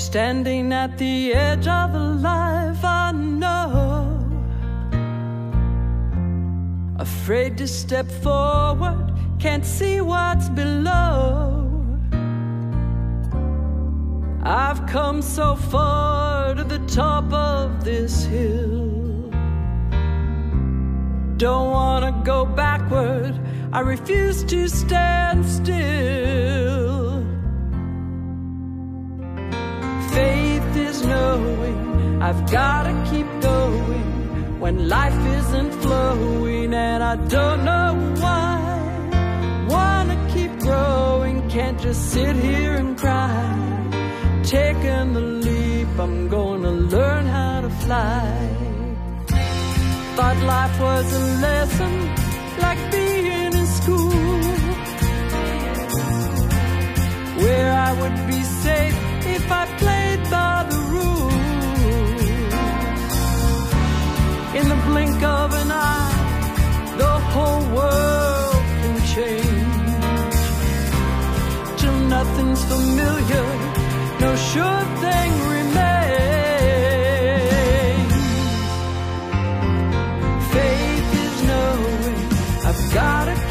Standing at the edge of a life I know. Afraid to step forward, can't see what's below. I've come so far to the top of this hill. Don't wanna go backward, I refuse to stand still. Faith is knowing I've gotta keep going when life isn't flowing and I don't know why. Wanna keep growing, can't just sit here and cry Taking the leap, I'm gonna learn how to fly. Thought life was a lesson, like being in school, where I would be safe if I played by the rules. In the blink of an eye, the whole world can change till nothing's familiar no sure thing remains. Faith is knowing I've gotta keep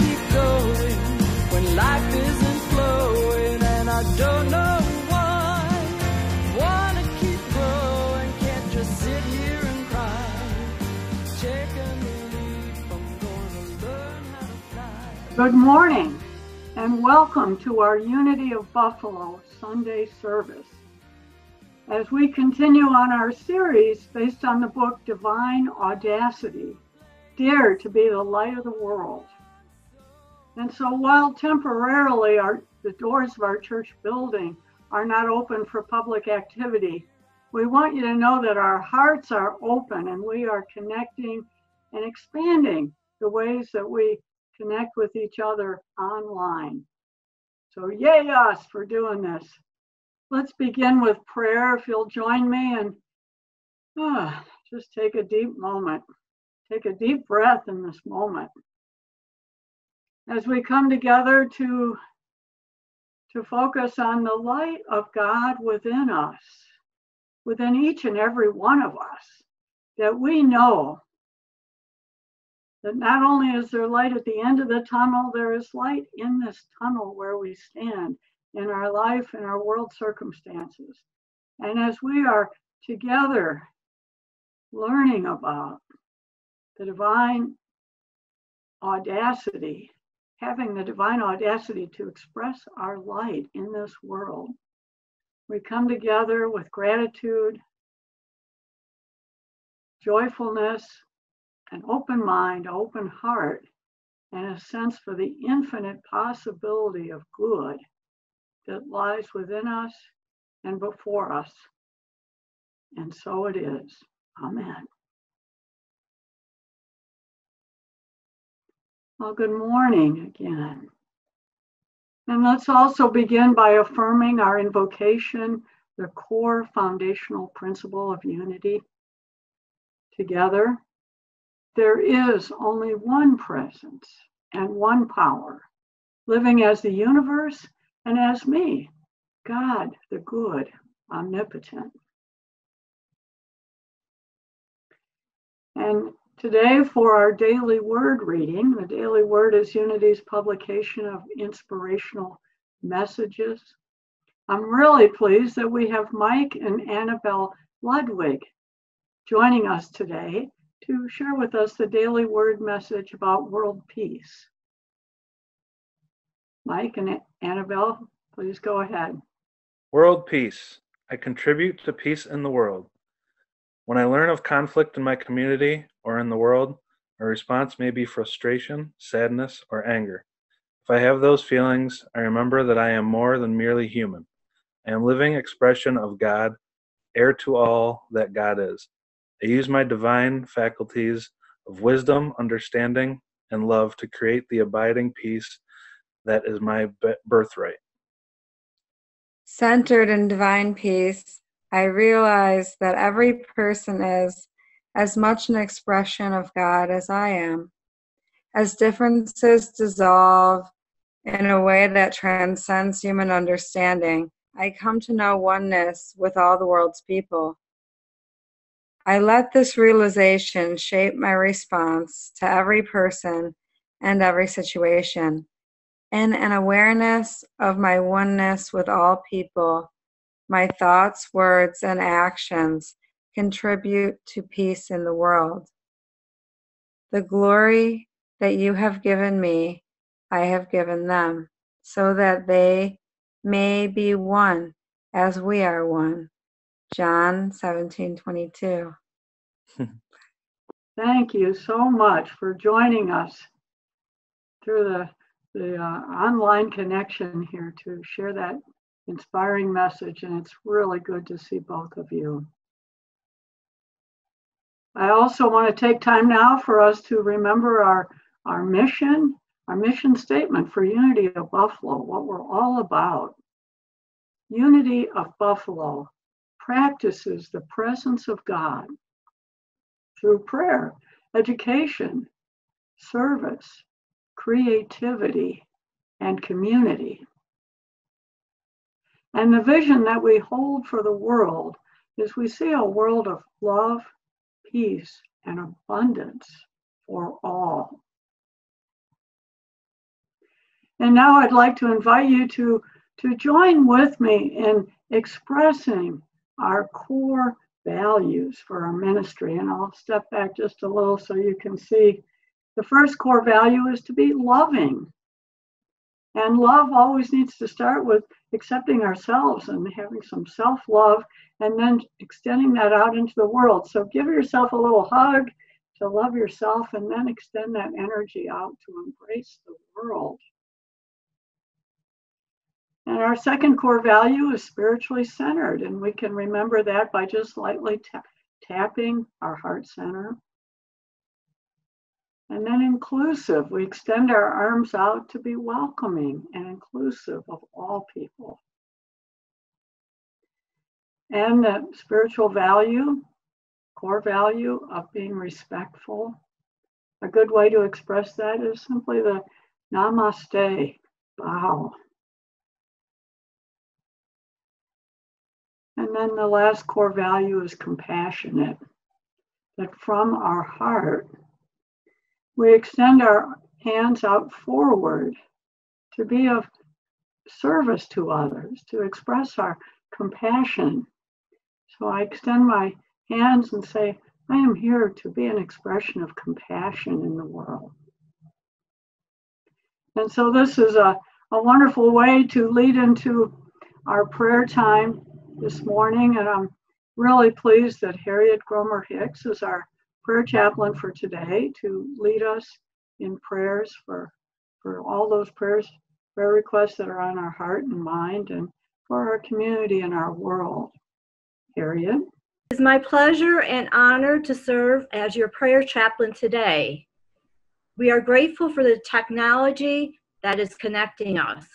Good morning and welcome to our Unity of Buffalo Sunday service. As we continue on our series based on the book Divine Audacity, Dare to be the Light of the World. And so while temporarily our, the doors of our church building are not open for public activity, we want you to know that our hearts are open and we are connecting and expanding the ways that we connect with each other online. So, yay us for doing this. Let's begin with prayer. If you'll join me and ah, just take a deep moment, take a deep breath in this moment. As we come together to, to focus on the light of God within us, within each and every one of us, that we know that not only is there light at the end of the tunnel, there is light in this tunnel where we stand in our life and our world circumstances. And as we are together learning about the divine audacity, having the divine audacity to express our light in this world, we come together with gratitude, joyfulness, an open mind, open heart, and a sense for the infinite possibility of good that lies within us and before us. And so it is. Amen. Well, good morning again. And let's also begin by affirming our invocation, the core foundational principle of unity. Together, there is only one presence and one power, living as the universe and as me, God, the good, omnipotent. And today, for our daily word reading, the daily word is Unity's publication of inspirational messages. I'm really pleased that we have Mike and Annabelle Ludwick joining us today to share with us the daily word message about world peace. Mike and Annabelle, please go ahead. World peace. I contribute to peace in the world. When I learn of conflict in my community or in the world, my response may be frustration, sadness, or anger. If I have those feelings, I remember that I am more than merely human. I am living expression of God, heir to all that God is. I use my divine faculties of wisdom, understanding, and love to create the abiding peace that is my birthright. Centered in divine peace, I realize that every person is as much an expression of God as I am. As differences dissolve in a way that transcends human understanding, I come to know oneness with all the world's people. I let this realization shape my response to every person and every situation. In an awareness of my oneness with all people, my thoughts, words, and actions contribute to peace in the world. The glory that you have given me, I have given them, so that they may be one as we are one. John 17 22. Thank you so much for joining us through the, the uh, online connection here to share that inspiring message. And it's really good to see both of you. I also want to take time now for us to remember our, our mission, our mission statement for Unity of Buffalo, what we're all about. Unity of Buffalo practices the presence of God through prayer, education, service, creativity, and community. And the vision that we hold for the world is we see a world of love, peace, and abundance for all. And now I'd like to invite you to, to join with me in expressing our core values for our ministry. And I'll step back just a little so you can see the first core value is to be loving. And love always needs to start with accepting ourselves and having some self love and then extending that out into the world. So give yourself a little hug to love yourself and then extend that energy out to embrace the world. And our second core value is spiritually centered. And we can remember that by just lightly ta- tapping our heart center. And then inclusive, we extend our arms out to be welcoming and inclusive of all people. And the spiritual value, core value of being respectful. A good way to express that is simply the namaste bow. And then the last core value is compassionate. That from our heart, we extend our hands out forward to be of service to others, to express our compassion. So I extend my hands and say, I am here to be an expression of compassion in the world. And so this is a, a wonderful way to lead into our prayer time this morning, and I'm really pleased that Harriet Gromer Hicks is our prayer chaplain for today to lead us in prayers for, for all those prayers, prayer requests that are on our heart and mind, and for our community and our world. Harriet? It is my pleasure and honor to serve as your prayer chaplain today. We are grateful for the technology that is connecting us.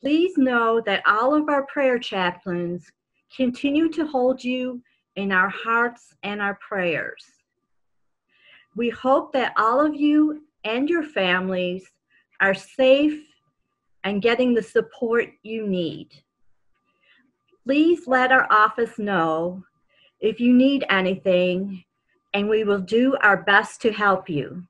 Please know that all of our prayer chaplains continue to hold you in our hearts and our prayers. We hope that all of you and your families are safe and getting the support you need. Please let our office know if you need anything, and we will do our best to help you.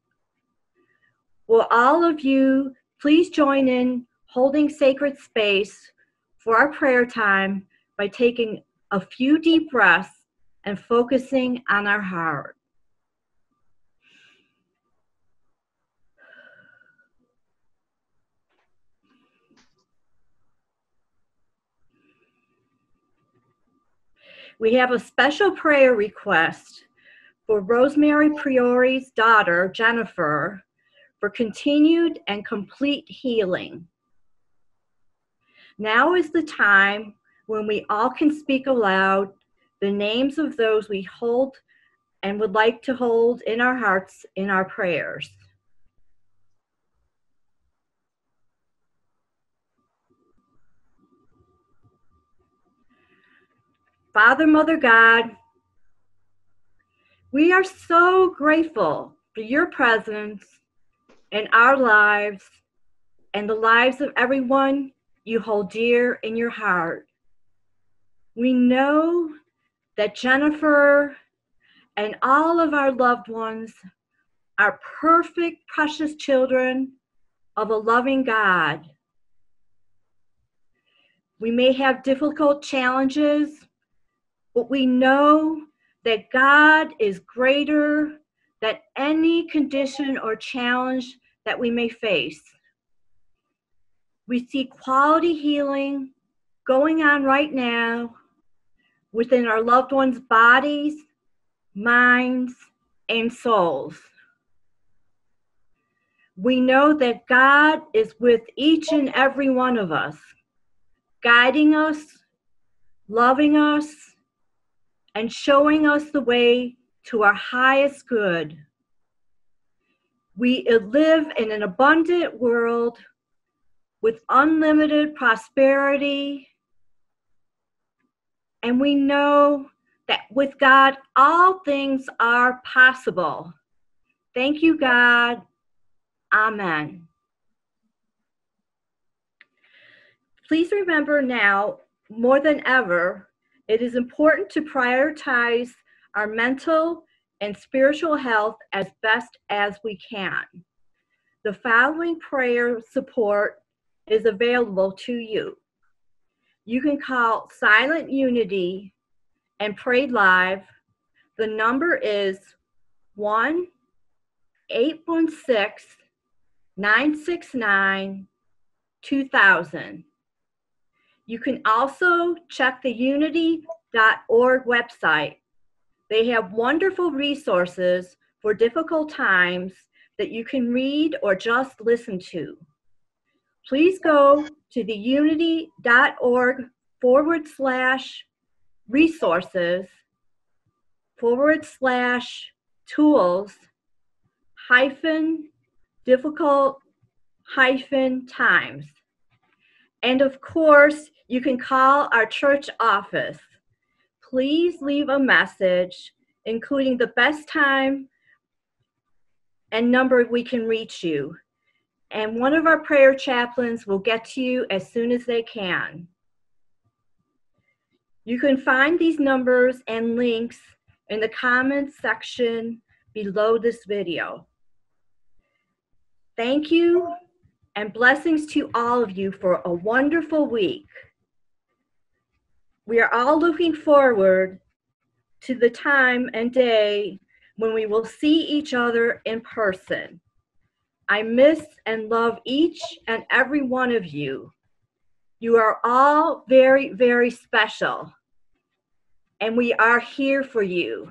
Will all of you please join in holding sacred space for our prayer time by taking a few deep breaths and focusing on our heart. We have a special prayer request for Rosemary Priori's daughter, Jennifer, for continued and complete healing. Now is the time when we all can speak aloud the names of those we hold and would like to hold in our hearts in our prayers. Father, Mother God, we are so grateful for your presence in our lives and the lives of everyone you hold dear in your heart. We know that Jennifer and all of our loved ones are perfect, precious children of a loving God. We may have difficult challenges, but we know that God is greater than any condition or challenge that we may face. We see quality healing going on right now within our loved ones' bodies, minds, and souls. We know that God is with each and every one of us, guiding us, loving us, and showing us the way to our highest good. We live in an abundant world with unlimited prosperity. And we know that with God, all things are possible. Thank you, God. Amen. Please remember now, more than ever, it is important to prioritize our mental and spiritual health as best as we can. The following prayer support is available to you. You can call Silent Unity and pray live. The number is 1 816 969 2000. You can also check the unity.org website. They have wonderful resources for difficult times that you can read or just listen to. Please go to the unity.org forward slash resources forward slash tools hyphen difficult hyphen times. And of course, you can call our church office. Please leave a message, including the best time and number we can reach you. And one of our prayer chaplains will get to you as soon as they can. You can find these numbers and links in the comments section below this video. Thank you and blessings to all of you for a wonderful week. We are all looking forward to the time and day when we will see each other in person. I miss and love each and every one of you. You are all very, very special, and we are here for you.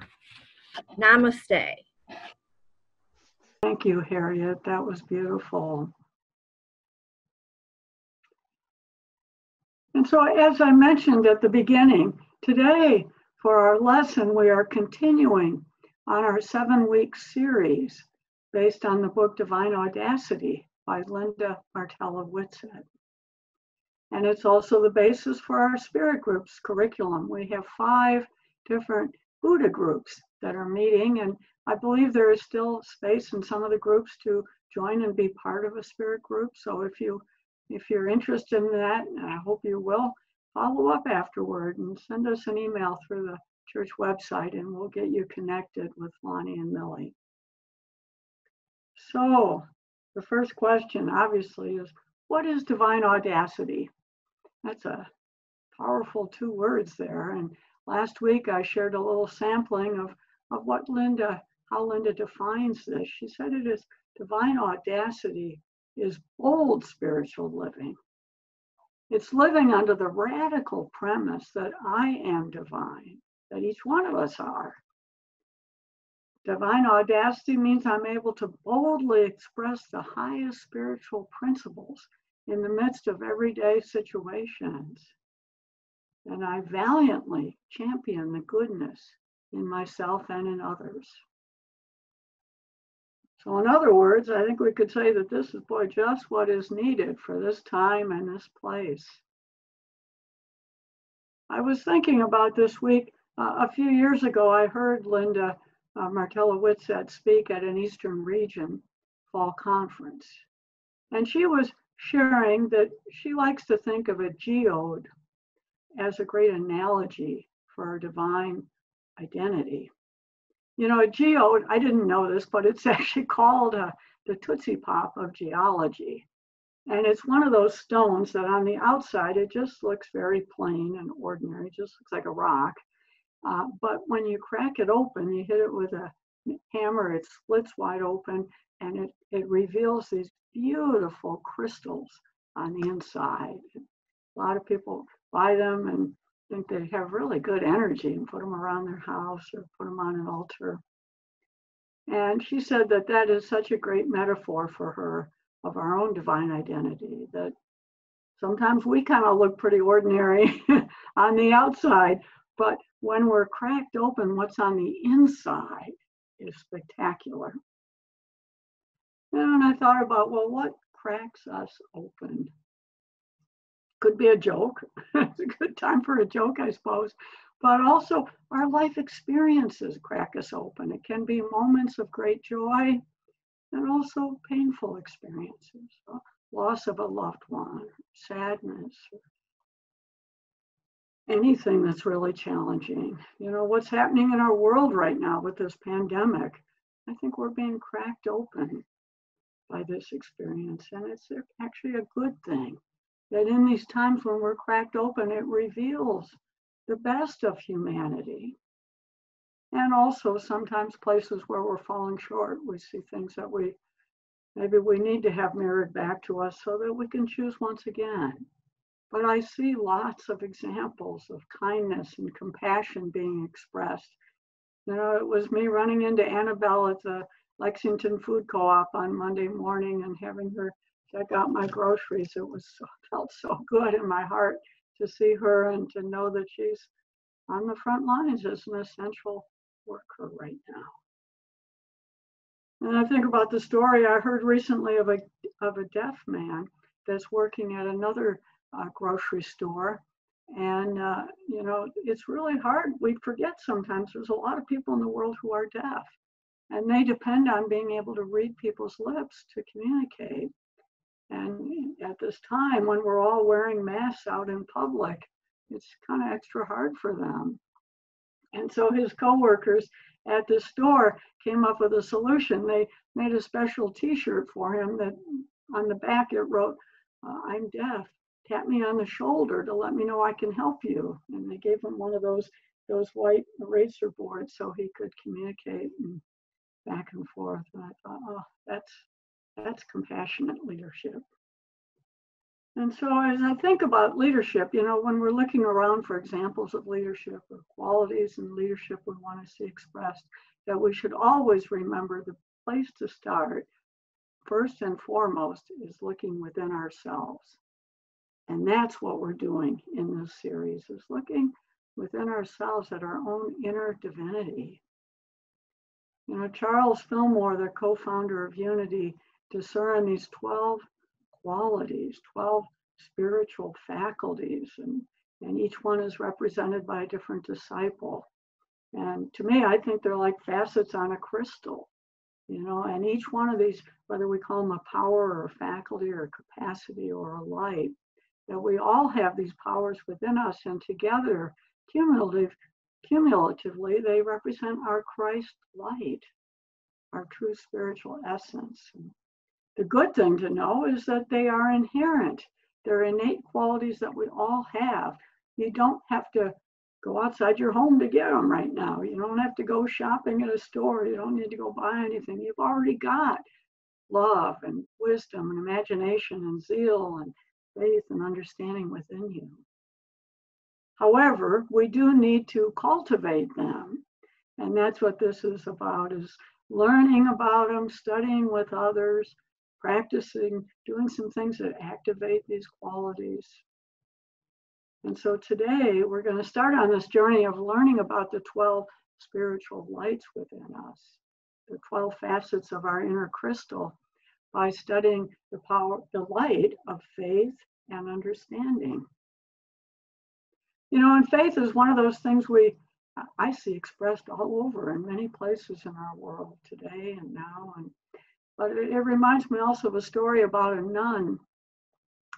Namaste. Thank you, Harriet. That was beautiful. And so, as I mentioned at the beginning, today for our lesson, we are continuing on our seven week series based on the book Divine Audacity by Linda Martella Whitsett. And it's also the basis for our spirit groups curriculum. We have five different Buddha groups that are meeting, and I believe there is still space in some of the groups to join and be part of a spirit group. So if you if you're interested in that, I hope you will, follow up afterward and send us an email through the church website and we'll get you connected with Lonnie and Millie. So the first question obviously is, what is divine audacity? That's a powerful two words there. And last week I shared a little sampling of, of what Linda, how Linda defines this. She said it is divine audacity is bold spiritual living. It's living under the radical premise that I am divine, that each one of us are. Divine audacity means I'm able to boldly express the highest spiritual principles in the midst of everyday situations. And I valiantly champion the goodness in myself and in others. So in other words, I think we could say that this is boy just what is needed for this time and this place. I was thinking about this week. Uh, a few years ago, I heard Linda uh, Martella Whitsett speak at an Eastern Region fall conference. And she was sharing that she likes to think of a geode as a great analogy for our divine identity. You know, a geode, I didn't know this, but it's actually called uh, the Tootsie Pop of geology. And it's one of those stones that on the outside, it just looks very plain and ordinary, it just looks like a rock. Uh, but when you crack it open, you hit it with a hammer, it splits wide open and it, it reveals these beautiful crystals on the inside. A lot of people buy them and think they have really good energy and put them around their house or put them on an altar. And she said that that is such a great metaphor for her of our own divine identity, that sometimes we kind of look pretty ordinary on the outside, but when we're cracked open, what's on the inside is spectacular. And I thought about, well, what cracks us open? Could be a joke. it's a good time for a joke, I suppose. But also, our life experiences crack us open. It can be moments of great joy and also painful experiences loss of a loved one, sadness, anything that's really challenging. You know, what's happening in our world right now with this pandemic, I think we're being cracked open by this experience. And it's actually a good thing that in these times when we're cracked open, it reveals the best of humanity. And also sometimes places where we're falling short, we see things that we maybe we need to have mirrored back to us so that we can choose once again. But I see lots of examples of kindness and compassion being expressed. You know, it was me running into Annabelle at the Lexington Food Co-op on Monday morning and having her check out my groceries. It was so, felt so good in my heart to see her and to know that she's on the front lines as an essential worker right now. And I think about the story I heard recently of a of a deaf man that's working at another uh, grocery store, and uh, you know it's really hard. We forget sometimes there's a lot of people in the world who are deaf, and they depend on being able to read people's lips to communicate. And at this time, when we're all wearing masks out in public, it's kind of extra hard for them. And so his coworkers at the store came up with a solution. They made a special T-shirt for him that on the back it wrote, uh, "I'm deaf. Tap me on the shoulder to let me know I can help you." And they gave him one of those those white eraser boards so he could communicate and back and forth. And I thought, oh, uh, that's that's compassionate leadership. And so as I think about leadership, you know, when we're looking around for examples of leadership or qualities in leadership we want to see expressed, that we should always remember the place to start, first and foremost, is looking within ourselves. And that's what we're doing in this series, is looking within ourselves at our own inner divinity. You know, Charles Fillmore, the co-founder of Unity, discern these 12 qualities, 12 spiritual faculties, and, and each one is represented by a different disciple. And to me, I think they're like facets on a crystal, you know, and each one of these, whether we call them a power or a faculty or a capacity or a light, that we all have these powers within us, and together, cumulative, cumulatively, they represent our Christ light, our true spiritual essence. The good thing to know is that they are inherent. They're innate qualities that we all have. You don't have to go outside your home to get them right now. You don't have to go shopping at a store. You don't need to go buy anything. You've already got love and wisdom and imagination and zeal and faith and understanding within you. However, we do need to cultivate them. And that's what this is about is learning about them, studying with others, practicing, doing some things that activate these qualities. And so today we're going to start on this journey of learning about the 12 spiritual lights within us, the 12 facets of our inner crystal by studying the power, the light of faith and understanding. You know, and faith is one of those things we I see expressed all over in many places in our world today and now and but it, it reminds me also of a story about a nun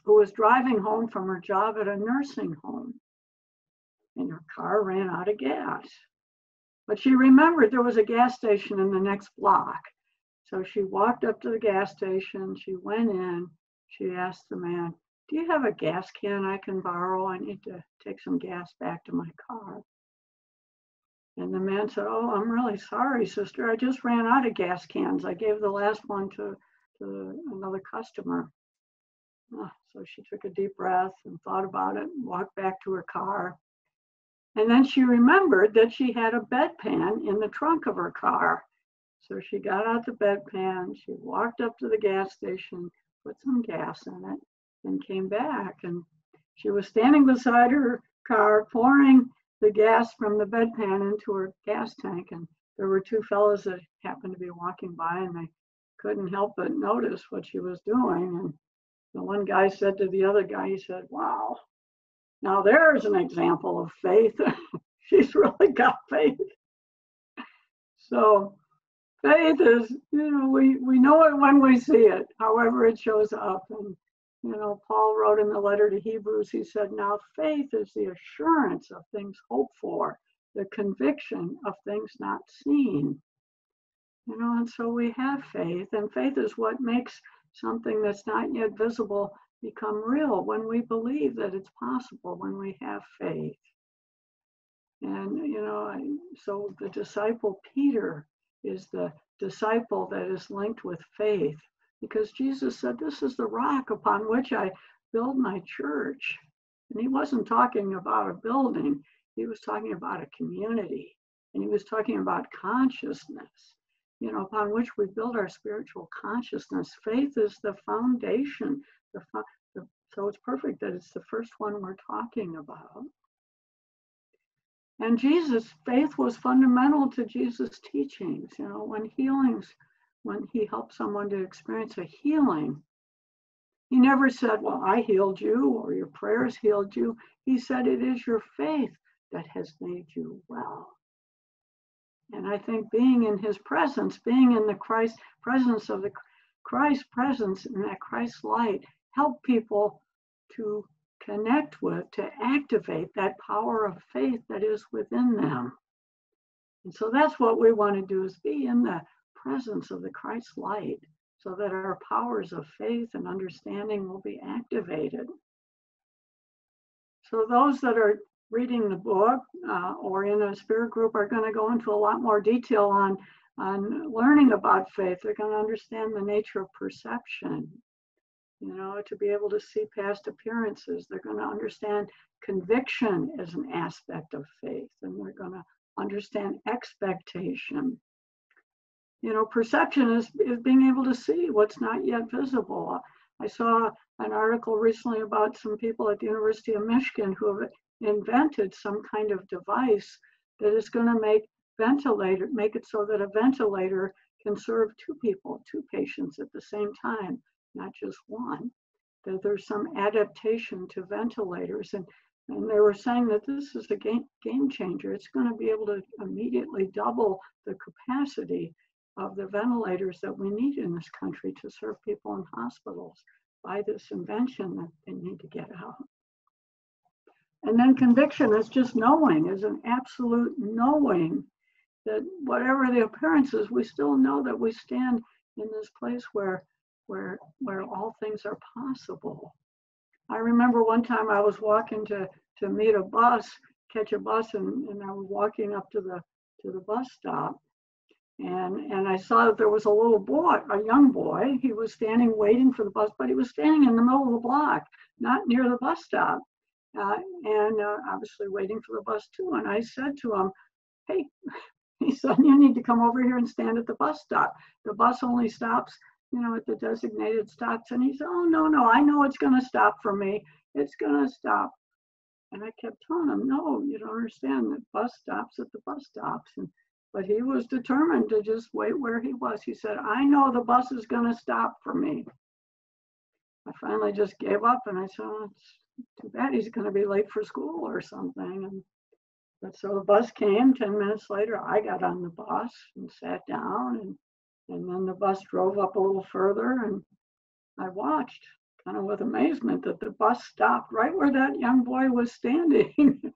who was driving home from her job at a nursing home. And her car ran out of gas. But she remembered there was a gas station in the next block. So she walked up to the gas station, she went in, she asked the man, Do you have a gas can I can borrow? I need to take some gas back to my car. And the man said, Oh, I'm really sorry, sister. I just ran out of gas cans. I gave the last one to, to another customer. Oh, so she took a deep breath and thought about it and walked back to her car. And then she remembered that she had a bedpan in the trunk of her car. So she got out the bedpan, she walked up to the gas station, put some gas in it, and came back. And she was standing beside her car pouring the gas from the bedpan into her gas tank. And there were two fellows that happened to be walking by and they couldn't help but notice what she was doing. And the one guy said to the other guy, he said, Wow, now there's an example of faith. She's really got faith. So faith is, you know, we, we know it when we see it, however it shows up. And, you know, Paul wrote in the letter to Hebrews, he said, now faith is the assurance of things hoped for, the conviction of things not seen. You know, and so we have faith, and faith is what makes something that's not yet visible become real when we believe that it's possible, when we have faith. And, you know, so the disciple Peter is the disciple that is linked with faith because Jesus said, This is the rock upon which I build my church. And he wasn't talking about a building, he was talking about a community. And he was talking about consciousness, you know, upon which we build our spiritual consciousness. Faith is the foundation. The, the, so it's perfect that it's the first one we're talking about. And Jesus, faith was fundamental to Jesus' teachings. You know, when healings, when he helped someone to experience a healing, he never said, Well, I healed you or your prayers healed you. He said, It is your faith that has made you well. And I think being in his presence, being in the Christ presence of the Christ presence in that Christ light, help people to connect with to activate that power of faith that is within them. And so that's what we want to do is be in the presence of the Christ light so that our powers of faith and understanding will be activated. So those that are reading the book uh, or in a spirit group are going to go into a lot more detail on, on learning about faith. They're going to understand the nature of perception you know, to be able to see past appearances. They're going to understand conviction as an aspect of faith, and they're going to understand expectation. You know, perception is, is being able to see what's not yet visible. I saw an article recently about some people at the University of Michigan who have invented some kind of device that is going to make ventilator make it so that a ventilator can serve two people, two patients at the same time not just one, that there's some adaptation to ventilators. And, and they were saying that this is a game, game changer. It's going to be able to immediately double the capacity of the ventilators that we need in this country to serve people in hospitals by this invention that they need to get out. And then conviction is just knowing, is an absolute knowing that whatever the appearances, we still know that we stand in this place where where where all things are possible. I remember one time I was walking to to meet a bus, catch a bus, and, and I was walking up to the to the bus stop, and and I saw that there was a little boy, a young boy. He was standing waiting for the bus, but he was standing in the middle of the block, not near the bus stop, uh, and uh, obviously waiting for the bus too. And I said to him, "Hey." He said, You need to come over here and stand at the bus stop. The bus only stops you know, at the designated stops. And he said, Oh, no, no, I know it's going to stop for me. It's going to stop. And I kept telling him, No, you don't understand that bus stops at the bus stops. And, but he was determined to just wait where he was. He said, I know the bus is going to stop for me. I finally just gave up and I said, oh, It's too bad he's going to be late for school or something. And but so the bus came 10 minutes later. I got on the bus and sat down and and then the bus drove up a little further and I watched kind of with amazement that the bus stopped right where that young boy was standing.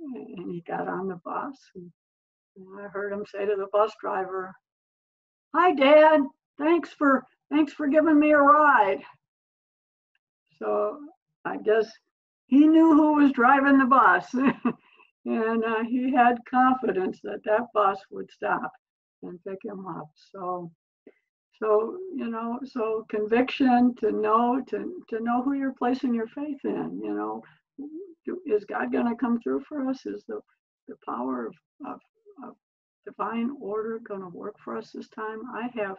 and he got on the bus. And, I heard him say to the bus driver, "Hi, Dad. Thanks for thanks for giving me a ride." So I guess he knew who was driving the bus, and uh, he had confidence that that bus would stop and pick him up. So so you know so conviction to know to to know who you're placing your faith in you know. Is god going to come through for us? Is the the power of, of, of divine order going to work for us this time? I have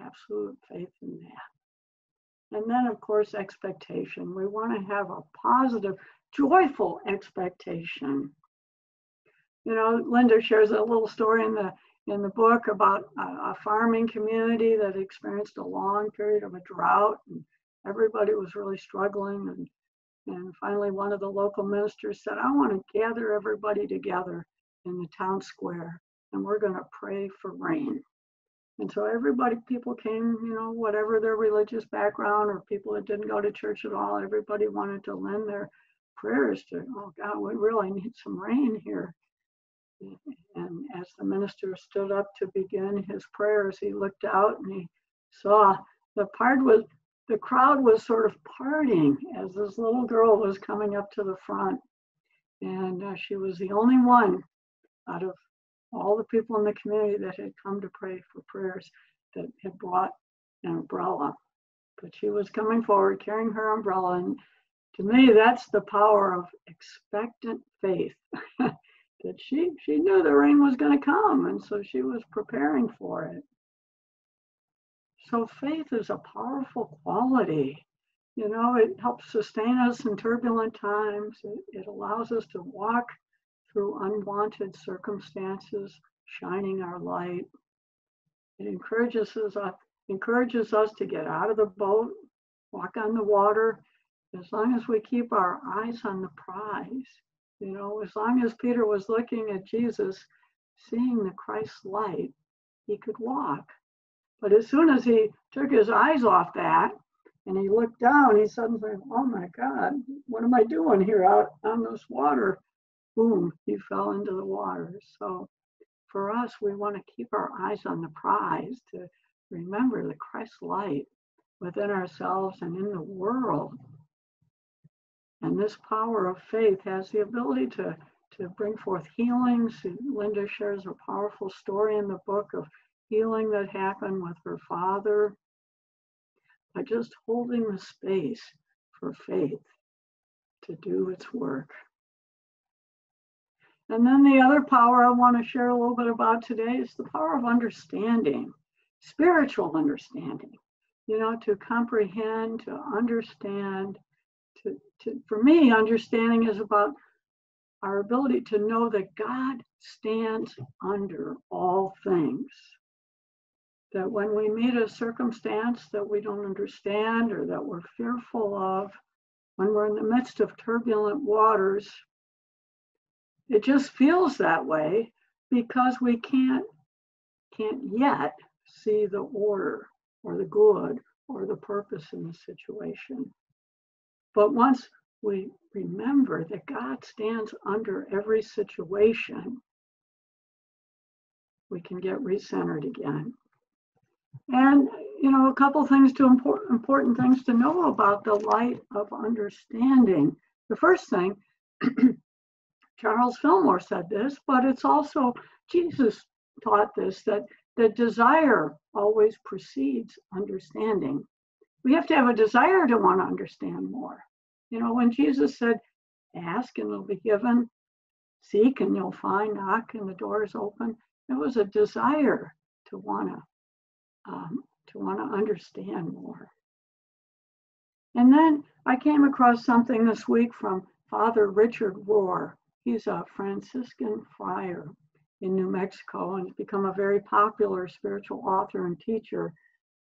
absolute faith in that. And then of course expectation. We want to have a positive joyful expectation. You know linda shares a little story in the in the book about a, a, farming community that experienced a long period of a drought and everybody was really struggling and and finally one of the local ministers said i want to gather everybody together in the town square and we're going to pray for rain. And so everybody people came you know whatever their religious background or people that didn't go to church at all everybody wanted to lend their prayers to oh god we really need some rain here and as the minister stood up to begin his prayers, he looked out and he saw the part was the crowd was sort of parting as this little girl was coming up to the front. And uh, she was the only one out of all the people in the community that had come to pray for prayers that had brought an umbrella. But she was coming forward carrying her umbrella. And to me, that's the power of expectant faith. that she she knew the rain was going to come and so she was preparing for it. So faith is a powerful quality. You know it helps sustain us in turbulent times. It, it allows us to walk through unwanted circumstances shining our light. It encourages us uh, encourages us to get out of the boat walk on the water as long as we keep our eyes on the prize you know, as long as Peter was looking at Jesus, seeing the Christ light, he could walk. But as soon as he took his eyes off that and he looked down, he suddenly, oh my God, what am I doing here out on this water? Boom, he fell into the water. So for us, we want to keep our eyes on the prize to remember the Christ light within ourselves and in the world and this power of faith has the ability to, to bring forth healings. Linda shares a powerful story in the book of healing that happened with her father by just holding the space for faith to do its work. And then the other power I want to share a little bit about today is the power of understanding, spiritual understanding. You know, to comprehend, to understand, to, for me, understanding is about our ability to know that God stands under all things. That when we meet a circumstance that we don't understand or that we're fearful of, when we're in the midst of turbulent waters, it just feels that way because we can't can't yet see the order or the good or the purpose in the situation. But once we remember that God stands under every situation, we can get recentered again. And you know, a couple things to important important things to know about the light of understanding. The first thing, Charles Fillmore said this, but it's also Jesus taught this that the desire always precedes understanding. We have to have a desire to want to understand more. You know, when Jesus said, ask and it'll be given, seek and you'll find, knock and the door is open, it was a desire to want to um, to want to understand more. And then I came across something this week from Father Richard Rohr. He's a Franciscan friar in New Mexico and has become a very popular spiritual author and teacher.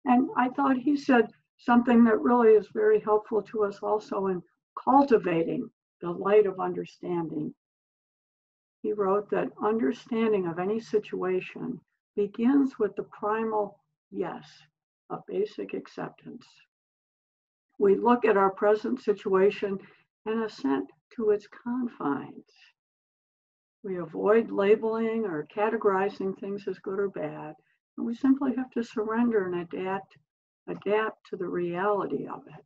And I thought he said something that really is very helpful to us also in cultivating the light of understanding. He wrote that understanding of any situation begins with the primal yes, a basic acceptance. We look at our present situation and assent to its confines. We avoid labeling or categorizing things as good or bad. And we simply have to surrender and adapt, adapt to the reality of it.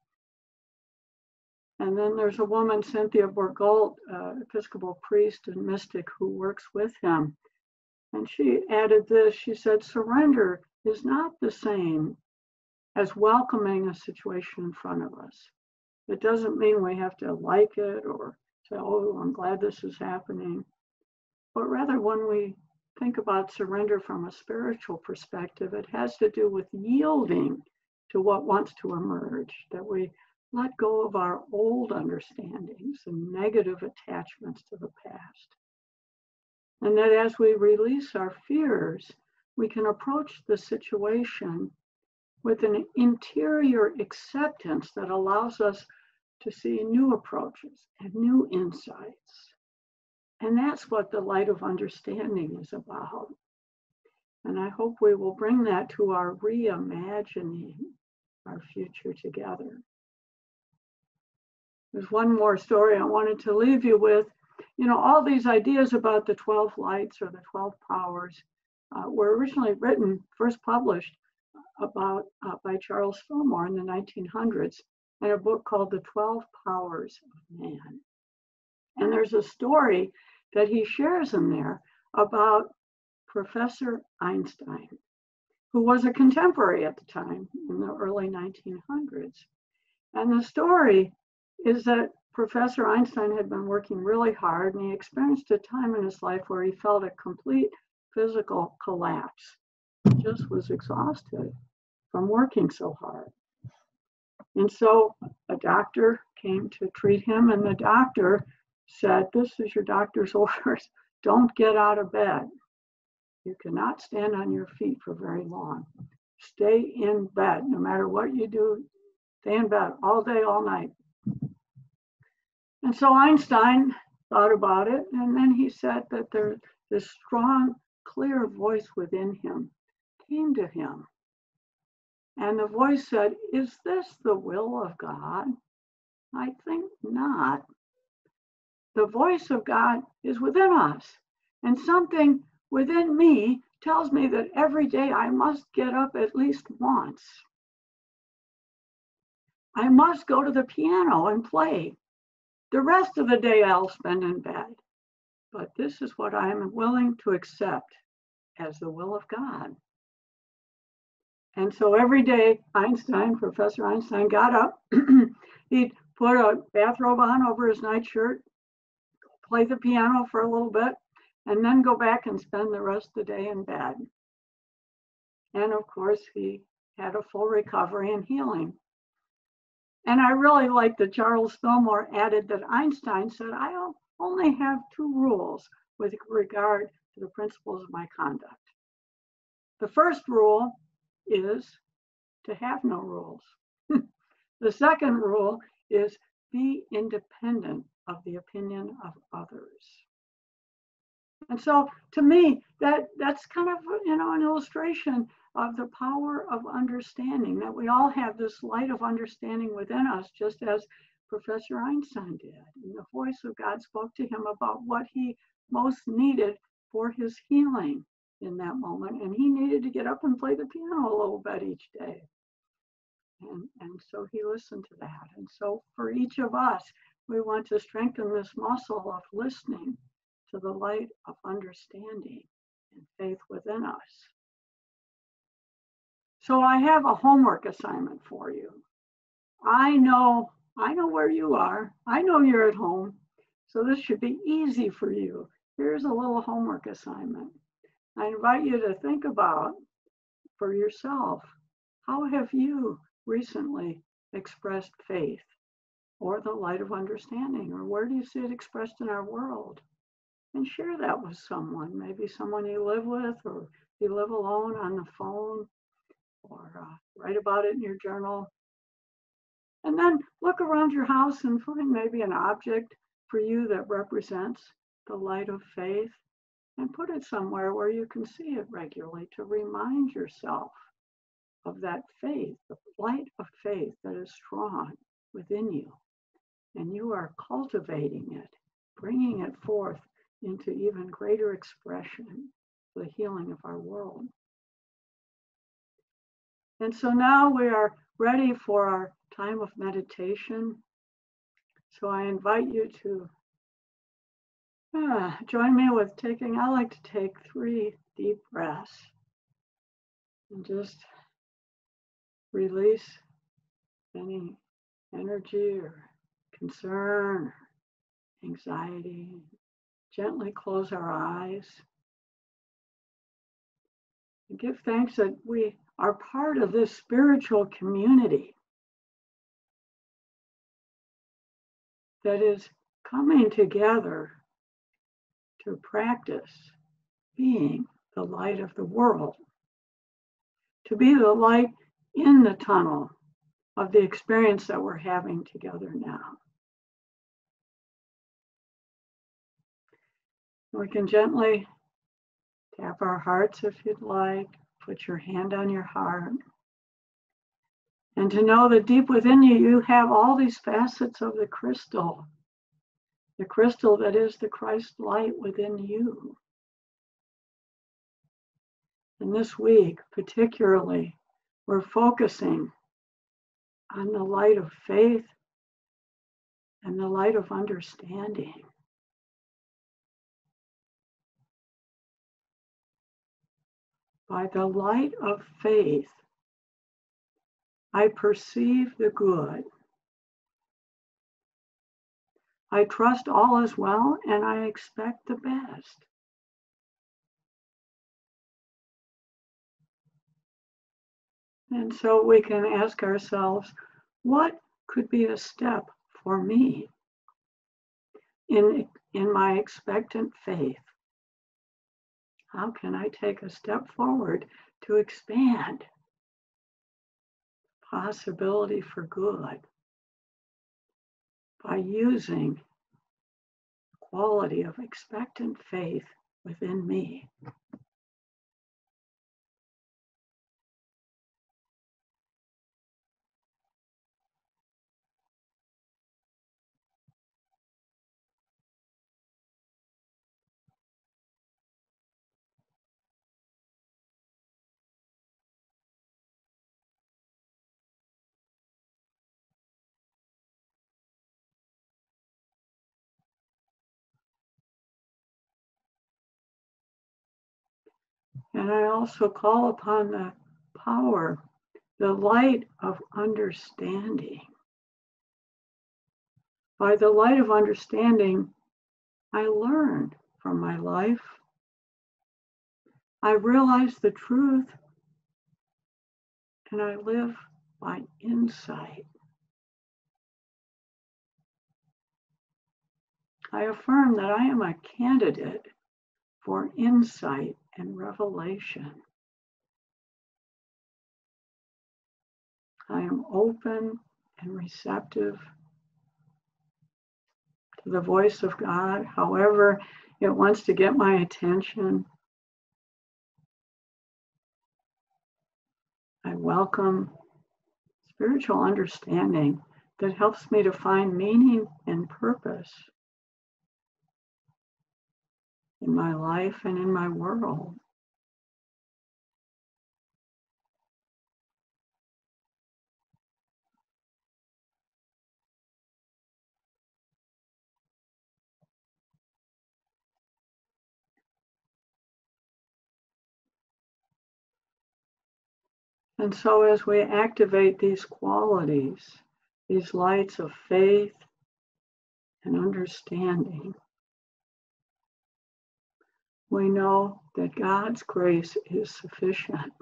And then there's a woman, Cynthia Bourgeault, uh, Episcopal priest and mystic who works with him. And she added this she said, surrender is not the same as welcoming a situation in front of us. It doesn't mean we have to like it or say, oh, I'm glad this is happening. But rather, when we think about surrender from a spiritual perspective, it has to do with yielding to what wants to emerge, that we let go of our old understandings and negative attachments to the past. And that as we release our fears, we can approach the situation with an interior acceptance that allows us to see new approaches and new insights. And that's what the light of understanding is about. And I hope we will bring that to our reimagining our future together. There's one more story I wanted to leave you with. You know, all these ideas about the 12 lights or the 12 powers uh, were originally written, first published about uh, by Charles Fillmore in the 1900s in a book called The 12 Powers of Man. And there's a story that he shares in there about Professor Einstein, who was a contemporary at the time in the early 1900s. And the story is that Professor Einstein had been working really hard and he experienced a time in his life where he felt a complete physical collapse. He just was exhausted from working so hard. And so a doctor came to treat him, and the doctor said, This is your doctor's orders. Don't get out of bed. You cannot stand on your feet for very long. Stay in bed. No matter what you do, stay in bed all day, all night. And so Einstein thought about it, and then he said that there's this strong, clear voice within him came to him and the voice said, Is this the will of God? I think not. The voice of God is within us, and something within me tells me that every day I must get up at least once. I must go to the piano and play. The rest of the day I'll spend in bed. But this is what I am willing to accept as the will of God. And so every day, Einstein, Professor Einstein, got up. He'd put a bathrobe on over his nightshirt, play the piano for a little bit, and then go back and spend the rest of the day in bed. And of course, he had a full recovery and healing. And I really like that Charles Fillmore added that Einstein said, I only have two rules with regard to the principles of my conduct. The first rule is to have no rules. the second rule is be independent of the opinion of others. And so to me, that that's kind of you know an illustration of the power of understanding, that we all have this light of understanding within us, just as Professor Einstein did. And the voice of God spoke to him about what he most needed for his healing in that moment. And he needed to get up and play the piano a little bit each day. And, and so he listened to that. And so for each of us, we want to strengthen this muscle of listening to the light of understanding and faith within us. So I have a homework assignment for you. I know, I know where you are. I know you're at home. So this should be easy for you. Here's a little homework assignment. I invite you to think about for yourself how have you recently expressed faith or the light of understanding, or where do you see it expressed in our world? And share that with someone, maybe someone you live with, or you live alone on the phone, or uh, write about it in your journal. And then look around your house and find maybe an object for you that represents the light of faith and put it somewhere where you can see it regularly to remind yourself of that faith, the light of faith that is strong within you. And you are cultivating it, bringing it forth into even greater expression the healing of our world. And so now we are ready for our time of meditation. So I invite you to uh, join me with taking, I like to take three deep breaths and just release any energy or concern or anxiety. Gently close our eyes and give thanks that we are part of this spiritual community that is coming together to practice being the light of the world, to be the light in the tunnel of the experience that we're having together now. We can gently tap our hearts if you'd like, put your hand on your heart. And to know that deep within you, you have all these facets of the crystal, the crystal that is the Christ light within you. And this week, particularly, we're focusing on the light of faith and the light of understanding. By the light of faith, I perceive the good. I trust all is well and I expect the best. And so we can ask ourselves, what could be a step for me in, in my expectant faith? How can I take a step forward to expand possibility for good by using the quality of expectant faith within me? And I also call upon the power, the light of understanding. By the light of understanding, I learn from my life. I realize the truth and I live by insight. I affirm that I am a candidate for insight and revelation. I am open and receptive to the voice of God, however it wants to get my attention. I welcome spiritual understanding that helps me to find meaning and purpose in my life and in my world. And so, as we activate these qualities, these lights of faith and understanding, we know that God's grace is sufficient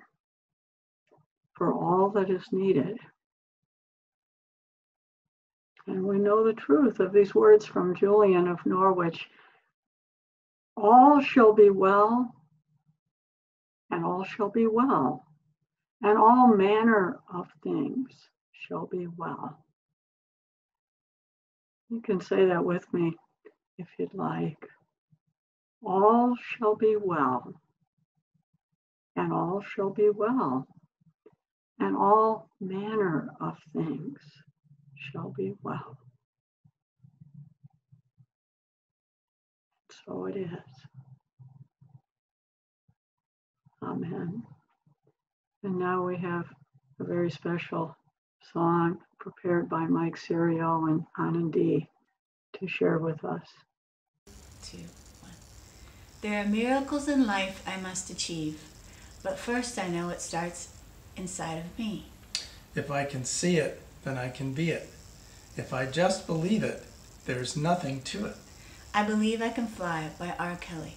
for all that is needed. And we know the truth of these words from Julian of Norwich all shall be well, and all shall be well, and all manner of things shall be well. You can say that with me if you'd like all shall be well, and all shall be well, and all manner of things shall be well. So it is. Amen. And now we have a very special song prepared by Mike Serio and Anandhi to share with us. Two. There are miracles in life I must achieve, but first I know it starts inside of me. If I can see it, then I can be it. If I just believe it, there's nothing to it. I Believe I Can Fly by R. Kelly.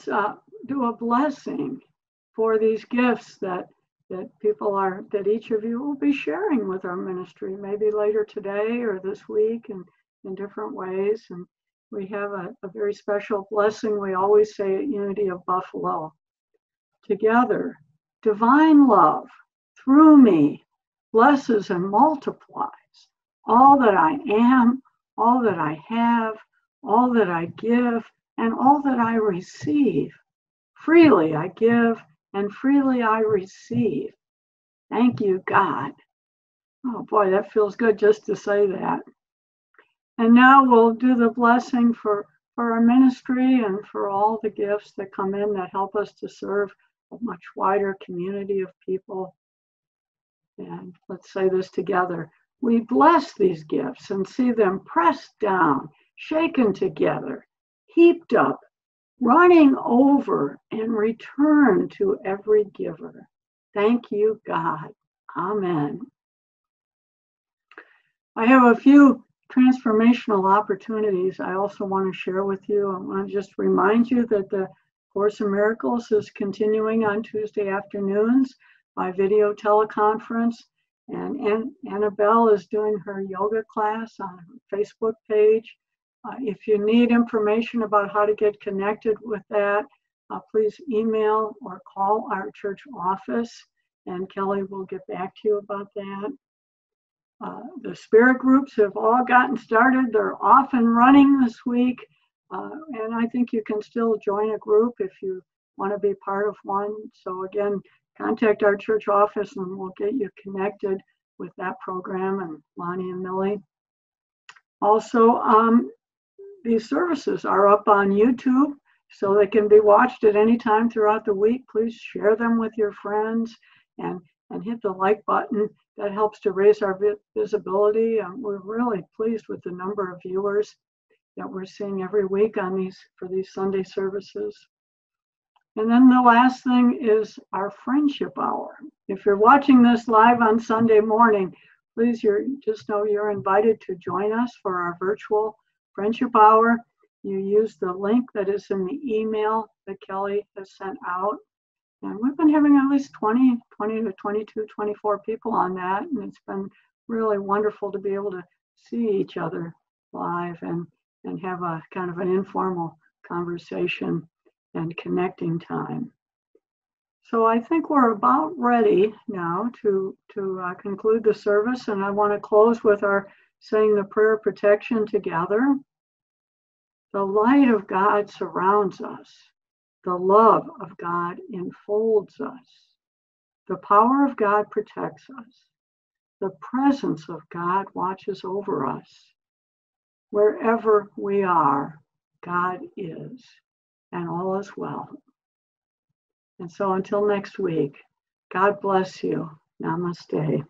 Let's uh, do a blessing for these gifts that that people are that each of you will be sharing with our ministry, maybe later today or this week, and in different ways. And we have a, a very special blessing. We always say at Unity of Buffalo, together, divine love through me blesses and multiplies all that I am, all that I have, all that I give, and all that I receive. Freely I give, and freely I receive. Thank you, God. Oh boy, that feels good just to say that. And now we'll do the blessing for, for our ministry and for all the gifts that come in that help us to serve a much wider community of people. And let's say this together. We bless these gifts and see them pressed down, shaken together, heaped up, running over, and return to every giver. Thank you, God. Amen. I have a few transformational opportunities I also want to share with you. I want to just remind you that the Course in Miracles is continuing on Tuesday afternoons by video teleconference. And Annabelle is doing her yoga class on her Facebook page. Uh, if you need information about how to get connected with that, uh, please email or call our church office, and Kelly will get back to you about that. Uh, the spirit groups have all gotten started. They're off and running this week. Uh, and I think you can still join a group if you want to be part of one. So, again, contact our church office and we'll get you connected with that program and Lonnie and Millie. Also, um, these services are up on YouTube so they can be watched at any time throughout the week. Please share them with your friends and, and hit the like button. That helps to raise our visibility. We're really pleased with the number of viewers that we're seeing every week on these for these Sunday services. And then the last thing is our friendship hour. If you're watching this live on Sunday morning, please you're, just know you're invited to join us for our virtual friendship hour. You use the link that is in the email that Kelly has sent out. And we've been having at least 20, 20 to 22, 24 people on that. And it's been really wonderful to be able to see each other live and, and have a kind of an informal conversation and connecting time. So I think we're about ready now to, to uh, conclude the service. And I want to close with our saying the prayer of protection together. The light of God surrounds us. The love of God enfolds us. The power of God protects us. The presence of God watches over us. Wherever we are, God is, and all is well. And so until next week, God bless you. Namaste.